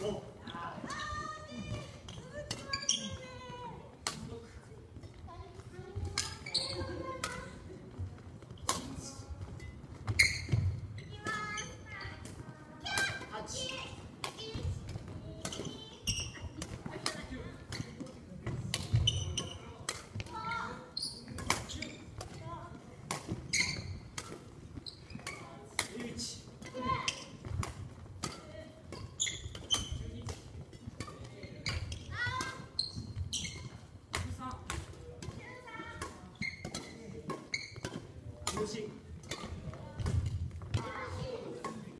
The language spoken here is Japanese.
Oh. Tipo assim,